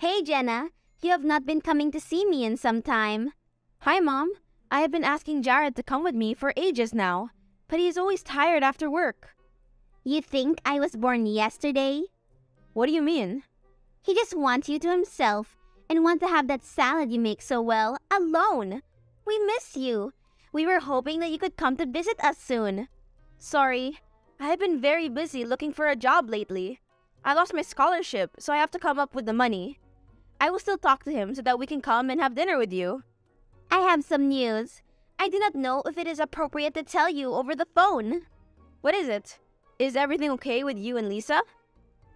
Hey, Jenna. You have not been coming to see me in some time. Hi, Mom. I have been asking Jared to come with me for ages now, but he is always tired after work. You think I was born yesterday? What do you mean? He just wants you to himself and want to have that salad you make so well alone. We miss you. We were hoping that you could come to visit us soon. Sorry, I have been very busy looking for a job lately. I lost my scholarship, so I have to come up with the money. I will still talk to him so that we can come and have dinner with you. I have some news. I do not know if it is appropriate to tell you over the phone. What is it? Is everything okay with you and Lisa?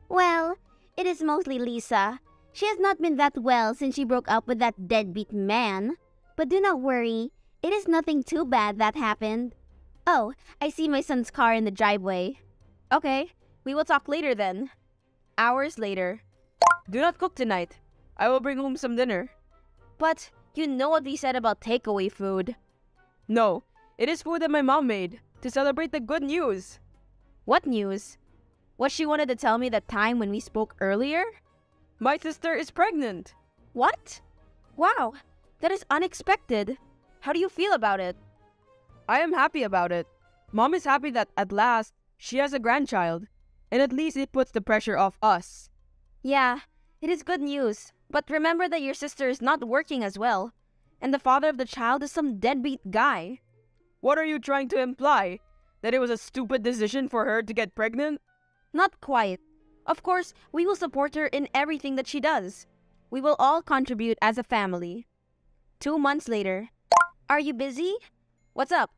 Well, it is mostly Lisa. She has not been that well since she broke up with that deadbeat man. But do not worry, it is nothing too bad that happened. Oh, I see my son's car in the driveway. Okay, we will talk later then. Hours later. Do not cook tonight. I will bring home some dinner. But you know what we said about takeaway food. No, it is food that my mom made to celebrate the good news. What news? What she wanted to tell me that time when we spoke earlier? My sister is pregnant. What? Wow, that is unexpected. How do you feel about it? I am happy about it. Mom is happy that at last she has a grandchild, and at least it puts the pressure off us. Yeah, it is good news, but remember that your sister is not working as well, and the father of the child is some deadbeat guy. What are you trying to imply? That it was a stupid decision for her to get pregnant? Not quite. Of course, we will support her in everything that she does. We will all contribute as a family. Two months later. Are you busy? What's up?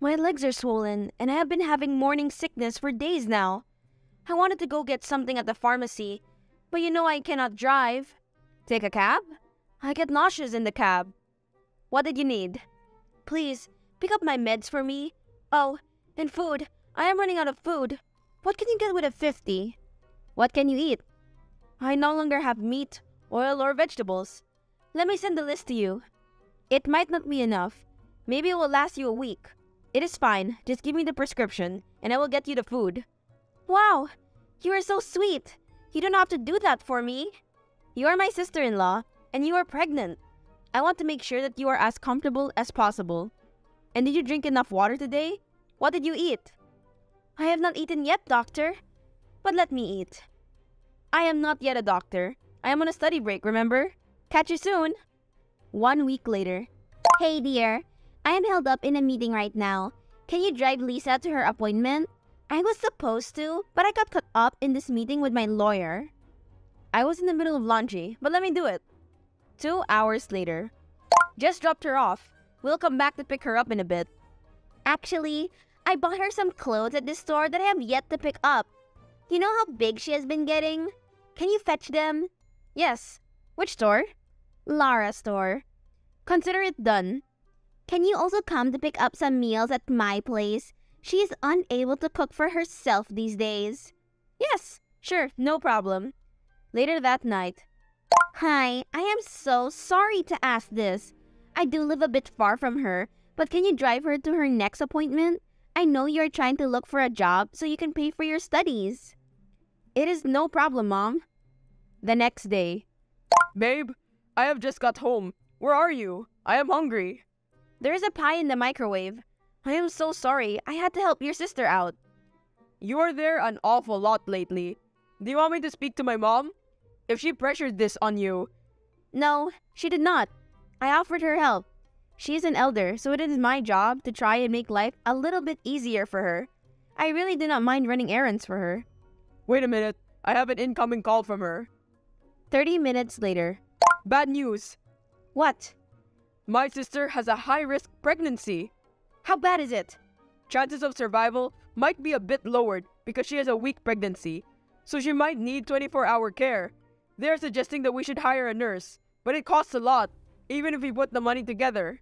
My legs are swollen, and I have been having morning sickness for days now. I wanted to go get something at the pharmacy, but you know I cannot drive. Take a cab? I get nauseous in the cab. What did you need? Please, pick up my meds for me. Oh, and food. I am running out of food. What can you get with a 50? What can you eat? I no longer have meat, oil, or vegetables. Let me send the list to you. It might not be enough, Maybe it will last you a week. It is fine. Just give me the prescription, and I will get you the food. Wow! You are so sweet. You don't have to do that for me. You are my sister in law, and you are pregnant. I want to make sure that you are as comfortable as possible. And did you drink enough water today? What did you eat? I have not eaten yet, doctor. But let me eat. I am not yet a doctor. I am on a study break, remember? Catch you soon. One week later. Hey, dear. I am held up in a meeting right now. Can you drive Lisa to her appointment? I was supposed to, but I got caught up in this meeting with my lawyer. I was in the middle of laundry, but let me do it. Two hours later. Just dropped her off. We'll come back to pick her up in a bit. Actually, I bought her some clothes at this store that I have yet to pick up. You know how big she has been getting? Can you fetch them? Yes. Which store? Lara store. Consider it done. Can you also come to pick up some meals at my place? She is unable to cook for herself these days. Yes, sure, no problem. Later that night. Hi, I am so sorry to ask this. I do live a bit far from her, but can you drive her to her next appointment? I know you are trying to look for a job so you can pay for your studies. It is no problem, Mom. The next day. Babe, I have just got home. Where are you? I am hungry. There is a pie in the microwave. I am so sorry. I had to help your sister out. You are there an awful lot lately. Do you want me to speak to my mom? If she pressured this on you. No, she did not. I offered her help. She is an elder, so it is my job to try and make life a little bit easier for her. I really do not mind running errands for her. Wait a minute. I have an incoming call from her. 30 minutes later. Bad news. What? My sister has a high risk pregnancy. How bad is it? Chances of survival might be a bit lowered because she has a weak pregnancy, so she might need 24 hour care. They're suggesting that we should hire a nurse, but it costs a lot, even if we put the money together.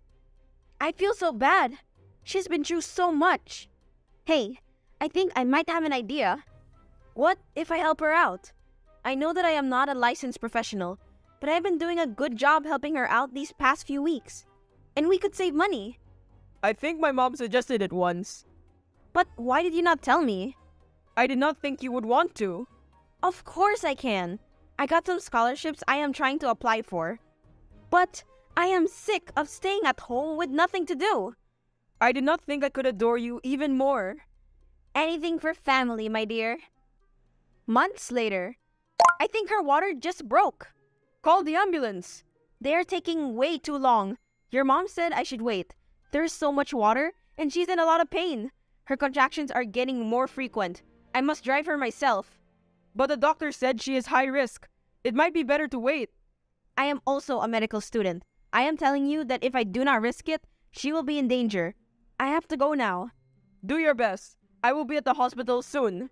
I feel so bad. She's been through so much. Hey, I think I might have an idea. What if I help her out? I know that I am not a licensed professional, but I've been doing a good job helping her out these past few weeks. And we could save money. I think my mom suggested it once. But why did you not tell me? I did not think you would want to. Of course I can. I got some scholarships I am trying to apply for. But I am sick of staying at home with nothing to do. I did not think I could adore you even more. Anything for family, my dear. Months later, I think her water just broke. Call the ambulance. They are taking way too long. Your mom said I should wait. There's so much water, and she's in a lot of pain. Her contractions are getting more frequent. I must drive her myself. But the doctor said she is high risk. It might be better to wait. I am also a medical student. I am telling you that if I do not risk it, she will be in danger. I have to go now. Do your best. I will be at the hospital soon.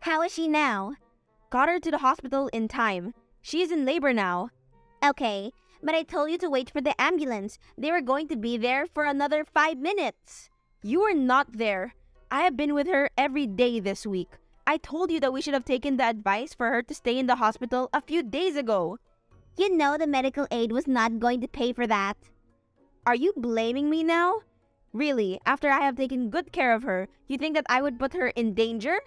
How is she now? Got her to the hospital in time. She is in labor now. Okay, but I told you to wait for the ambulance. They were going to be there for another five minutes. You were not there. I have been with her every day this week. I told you that we should have taken the advice for her to stay in the hospital a few days ago. You know the medical aid was not going to pay for that. Are you blaming me now? Really, after I have taken good care of her, you think that I would put her in danger?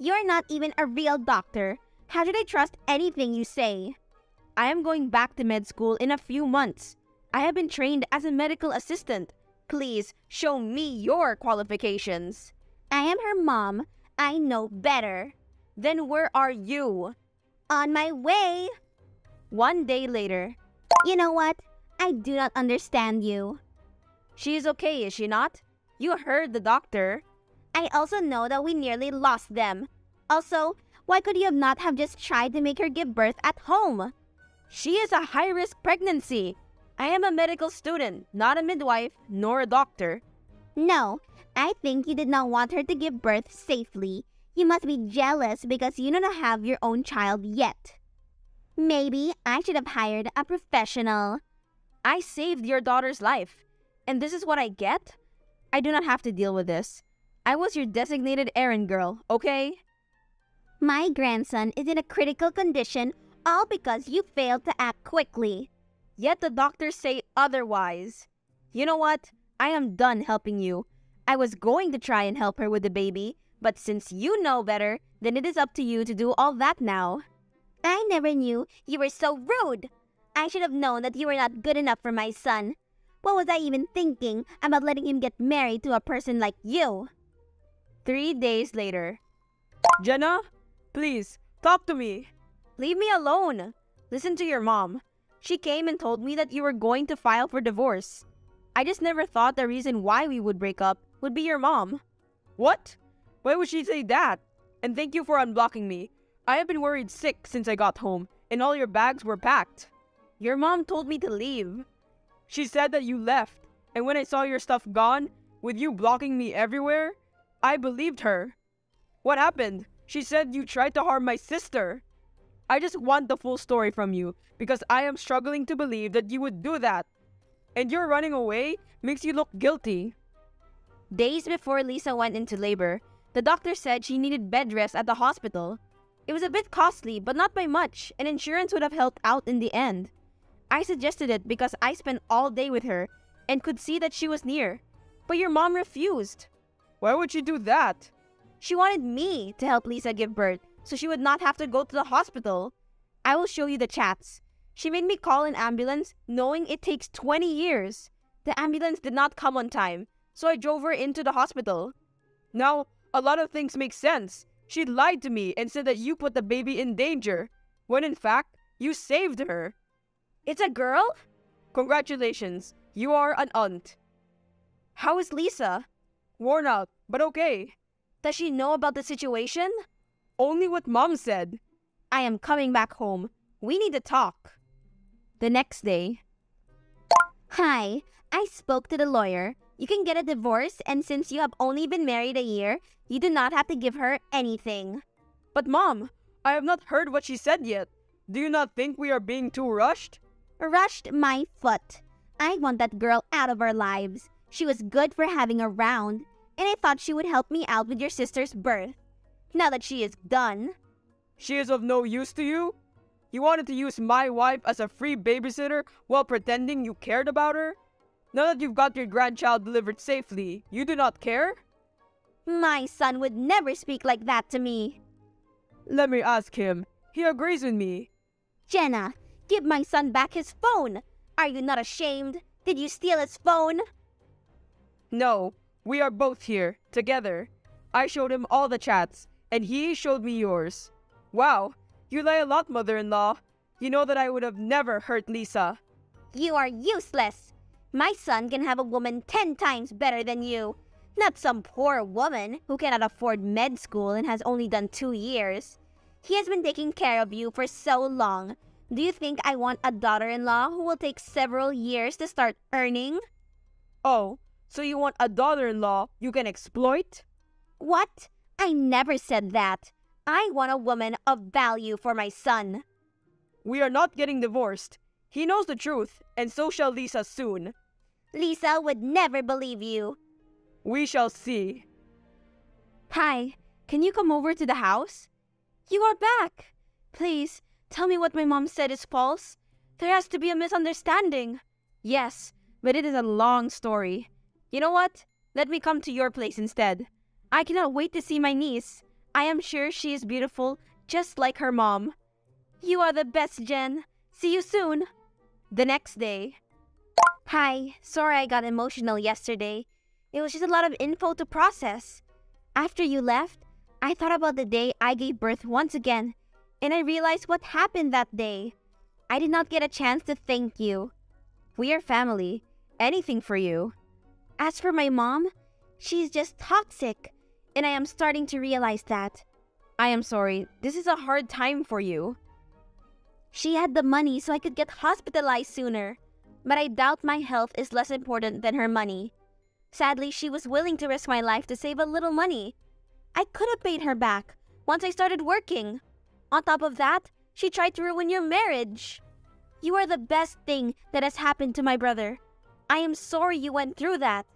You're not even a real doctor. How should I trust anything you say? I am going back to med school in a few months. I have been trained as a medical assistant. Please show me your qualifications. I am her mom. I know better. Then where are you? On my way. One day later. You know what? I do not understand you. She is okay, is she not? You heard the doctor. I also know that we nearly lost them. Also, why could you not have just tried to make her give birth at home? She is a high risk pregnancy. I am a medical student, not a midwife, nor a doctor. No, I think you did not want her to give birth safely. You must be jealous because you do not have your own child yet. Maybe I should have hired a professional. I saved your daughter's life. And this is what I get? I do not have to deal with this. I was your designated errand girl, okay? My grandson is in a critical condition all because you failed to act quickly. Yet the doctors say otherwise. You know what? I am done helping you. I was going to try and help her with the baby, but since you know better, then it is up to you to do all that now. I never knew you were so rude. I should have known that you were not good enough for my son. What was I even thinking about letting him get married to a person like you? Three days later. Jenna, please, talk to me. Leave me alone. Listen to your mom. She came and told me that you were going to file for divorce. I just never thought the reason why we would break up would be your mom. What? Why would she say that? And thank you for unblocking me. I have been worried sick since I got home, and all your bags were packed. Your mom told me to leave. She said that you left, and when I saw your stuff gone, with you blocking me everywhere, I believed her. What happened? She said you tried to harm my sister. I just want the full story from you because I am struggling to believe that you would do that. And your running away makes you look guilty. Days before Lisa went into labor, the doctor said she needed bed rest at the hospital. It was a bit costly, but not by much, and insurance would have helped out in the end. I suggested it because I spent all day with her and could see that she was near. But your mom refused. Why would she do that? She wanted me to help Lisa give birth so she would not have to go to the hospital. I will show you the chats. She made me call an ambulance knowing it takes 20 years. The ambulance did not come on time, so I drove her into the hospital. Now, a lot of things make sense. She lied to me and said that you put the baby in danger, when in fact, you saved her. It's a girl? Congratulations, you are an aunt. How is Lisa? Worn out, but okay. Does she know about the situation? Only what mom said. I am coming back home. We need to talk. The next day. Hi, I spoke to the lawyer. You can get a divorce, and since you have only been married a year, you do not have to give her anything. But, Mom, I have not heard what she said yet. Do you not think we are being too rushed? Rushed my foot. I want that girl out of our lives. She was good for having around, and I thought she would help me out with your sister's birth now that she is done. She is of no use to you? You wanted to use my wife as a free babysitter while pretending you cared about her? Now that you've got your grandchild delivered safely, you do not care? My son would never speak like that to me. Let me ask him. He agrees with me. Jenna, give my son back his phone. Are you not ashamed? Did you steal his phone? No, we are both here, together. I showed him all the chats, and he showed me yours. Wow, you lie a lot, mother in law. You know that I would have never hurt Lisa. You are useless. My son can have a woman ten times better than you. Not some poor woman who cannot afford med school and has only done two years. He has been taking care of you for so long. Do you think I want a daughter in law who will take several years to start earning? Oh, so you want a daughter in law you can exploit? What? I never said that. I want a woman of value for my son. We are not getting divorced. He knows the truth, and so shall Lisa soon. Lisa would never believe you. We shall see. Hi, can you come over to the house? You are back. Please, tell me what my mom said is false. There has to be a misunderstanding. Yes, but it is a long story. You know what? Let me come to your place instead. I cannot wait to see my niece. I am sure she is beautiful, just like her mom. You are the best, Jen. See you soon. The next day. Hi, sorry I got emotional yesterday. It was just a lot of info to process. After you left, I thought about the day I gave birth once again, and I realized what happened that day. I did not get a chance to thank you. We are family. Anything for you. As for my mom, she's just toxic, and I am starting to realize that. I am sorry. This is a hard time for you. She had the money so I could get hospitalized sooner, but I doubt my health is less important than her money. Sadly, she was willing to risk my life to save a little money. I could have paid her back once I started working. On top of that, she tried to ruin your marriage. You are the best thing that has happened to my brother. I am sorry you went through that.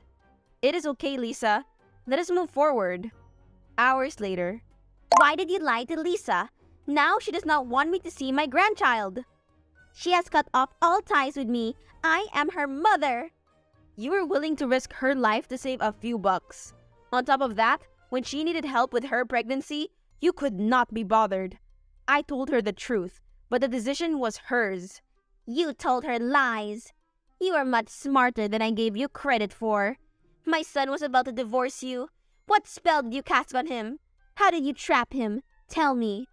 It is okay, Lisa. Let us move forward. Hours later. Why did you lie to Lisa? Now she does not want me to see my grandchild. She has cut off all ties with me. I am her mother. You were willing to risk her life to save a few bucks. On top of that, when she needed help with her pregnancy, you could not be bothered. I told her the truth, but the decision was hers. You told her lies. You are much smarter than I gave you credit for. My son was about to divorce you. What spell did you cast on him? How did you trap him? Tell me.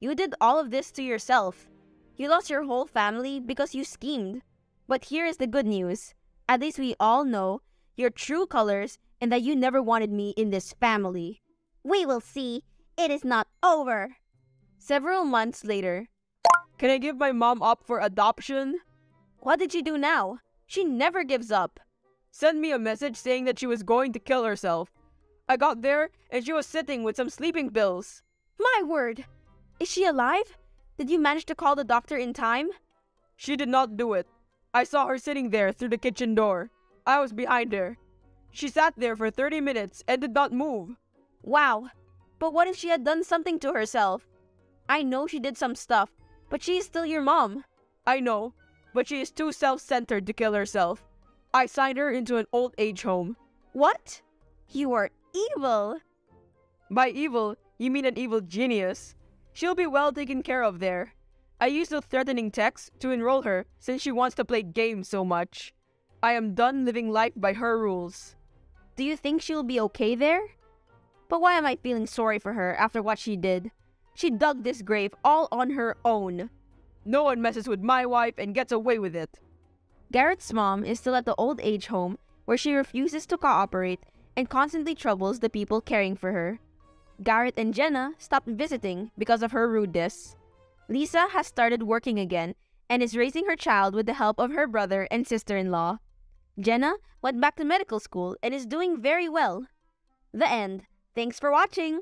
You did all of this to yourself. You lost your whole family because you schemed. But here is the good news. At least we all know your true colors and that you never wanted me in this family. We will see. It is not over. Several months later. Can I give my mom up for adoption? What did she do now? She never gives up. Send me a message saying that she was going to kill herself. I got there and she was sitting with some sleeping pills. My word! Is she alive? Did you manage to call the doctor in time? She did not do it. I saw her sitting there through the kitchen door. I was behind her. She sat there for 30 minutes and did not move. Wow. But what if she had done something to herself? I know she did some stuff, but she is still your mom. I know, but she is too self centered to kill herself. I signed her into an old age home. What? You are evil. By evil, you mean an evil genius. She'll be well taken care of there. I used a threatening text to enroll her since she wants to play games so much. I am done living life by her rules. Do you think she'll be okay there? But why am I feeling sorry for her after what she did? She dug this grave all on her own. No one messes with my wife and gets away with it. Garrett's mom is still at the old age home where she refuses to cooperate and constantly troubles the people caring for her. Garrett and Jenna stopped visiting because of her rudeness. Lisa has started working again and is raising her child with the help of her brother and sister in law. Jenna went back to medical school and is doing very well. The end. Thanks for watching!